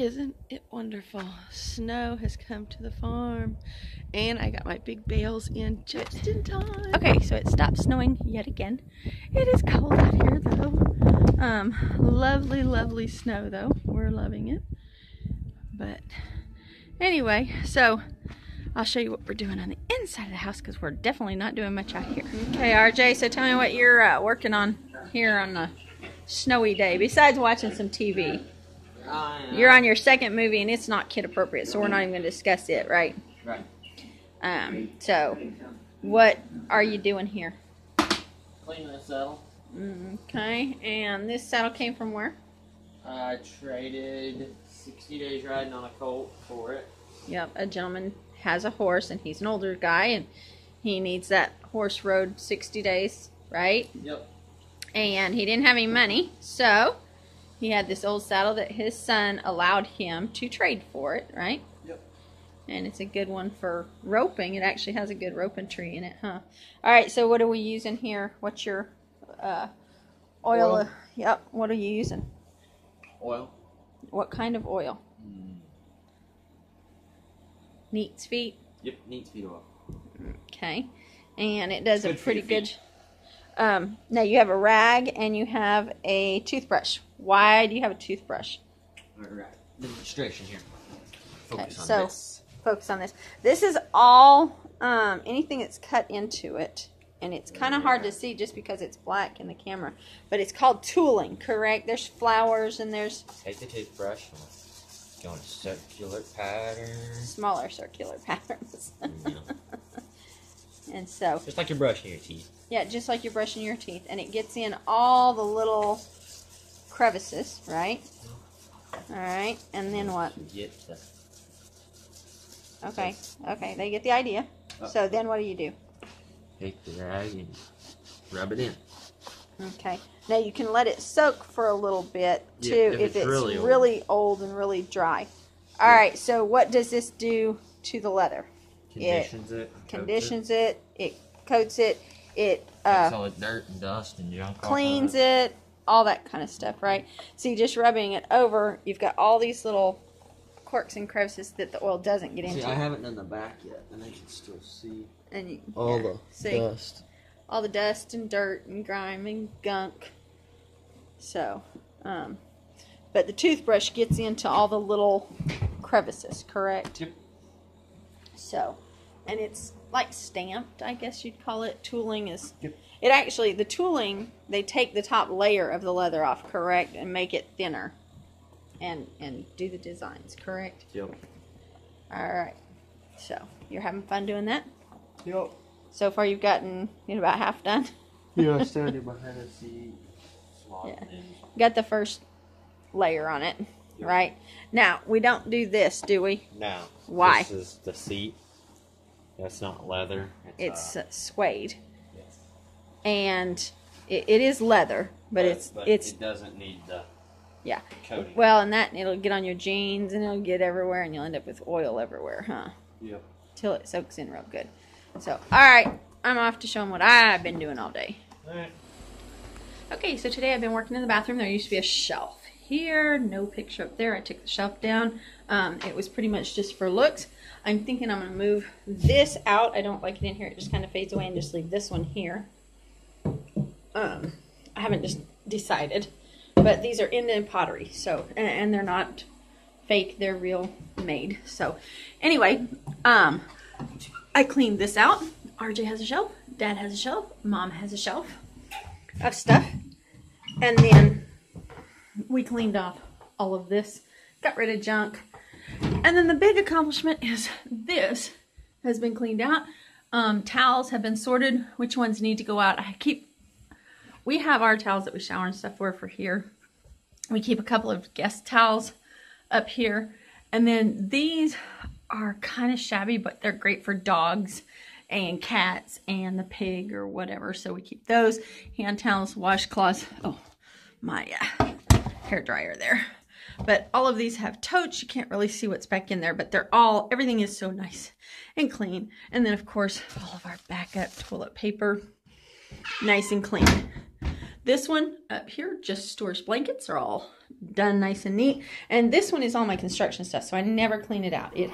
Isn't it wonderful? Snow has come to the farm, and I got my big bales in just in time. Okay, so it stopped snowing yet again. It is cold out here though. Um, lovely, lovely snow though. We're loving it. But anyway, so I'll show you what we're doing on the inside of the house because we're definitely not doing much out here. Okay, RJ, so tell me what you're uh, working on here on a snowy day besides watching some TV. You're on your second movie and it's not kid appropriate, so we're not even going to discuss it, right? Right. Um, so what are you doing here? Cleaning the saddle. Okay, and this saddle came from where? I traded 60 days riding on a colt for it. Yep, a gentleman has a horse and he's an older guy and he needs that horse rode 60 days, right? Yep. And he didn't have any money, so he had this old saddle that his son allowed him to trade for it, right? Yep. And it's a good one for roping. It actually has a good roping tree in it, huh? All right, so what are we using here? What's your uh, oil? Oil. yep, what are you using? Oil. What kind of oil? Neat's feet. Yep. Neat's feet oil. Okay. And it does Good a pretty good. Um, now you have a rag and you have a toothbrush. Why do you have a toothbrush? Alright. Demonstration here. Focus on so- this. Focus on this. This is all um, anything that's cut into it, and it's kind of hard to see just because it's black in the camera. But it's called tooling, correct? There's flowers and there's Take the toothbrush. Go in a circular pattern. smaller circular patterns. Yeah. And so Just like you're brushing your teeth. Yeah, just like you're brushing your teeth, and it gets in all the little crevices, right? All right, and then what? Get the Okay, okay, they get the idea. So then what do you do? take the rag and rub it in. Okay, now you can let it soak for a little bit too Yeah, if if, it's it's, really really, old. old. and really dry. All right, so what does this do to the leather? Conditions it. Conditions it, it coats it, it Takes uh, all the dirt and dust and junk off of cleans it, all that kind of stuff, right? See, just rubbing it over, you've got all these little quirks and crevices that the oil doesn't get into. See, I haven't done the back yet, and I can still see and you, all yeah, the see dust. all the dust and dirt and grime and gunk. So, um, but the toothbrush gets into all the little crevices, correct? Yep. So, and it's like stamped, I guess you'd call it. Tooling is. Yep. It actually the tooling they take the top layer of the leather off, correct, and make it thinner, and and do the designs, correct? Yep. All right. So you're having fun doing that. Yep. So far, you've gotten you know, about half done. Yeah, I standing behind the seat. Yeah. Got the first layer on it, Yeah. right? Now we don't do this, do we? No. Why? This is the seat. That's not leather. It's uh, uh, suede, yes. and it, it is leather, but, it's but it's it doesn't need the Yeah. coating. well, and that it'll get on your jeans and it'll get everywhere, and you'll end up with oil everywhere, huh? Yep. Till it soaks in real good. So, all right, I'm off to show them what I've been doing all day. All right. Okay, so today I've been working in the bathroom. There used to be a shelf here, no picture up there. I took the shelf down. Um, it was pretty much just for looks. I'm thinking I'm going to move this out. I don't like it in here. It just kind of fades away and just leave this one here. Um, I haven't just decided, but these are Indian pottery, so and, and they're not fake. They're real made. So anyway, um, I cleaned this out. RJ has a shelf. Dad has a shelf. Mom has a shelf of stuff. And then we cleaned off all of this, got rid of junk. And then the big accomplishment is this has been cleaned out. Um, towels have been sorted. Which ones need to go out? I keep, we have our towels that we shower and stuff wear for here. We keep a couple of guest towels up here. And then these are kind of shabby, but they're great for dogs and cats and the pig or whatever. So we keep those hand towels, washcloths. Oh, my uh, hair dryer there. But all of these have totes. You can't really see what's back in there, but they're all, everything is so nice and clean. And then, of course, all of our backup toilet paper, nice and clean. This one up here just stores blankets are all done nice and neat. And this one is all my construction stuff, so I never clean it out. It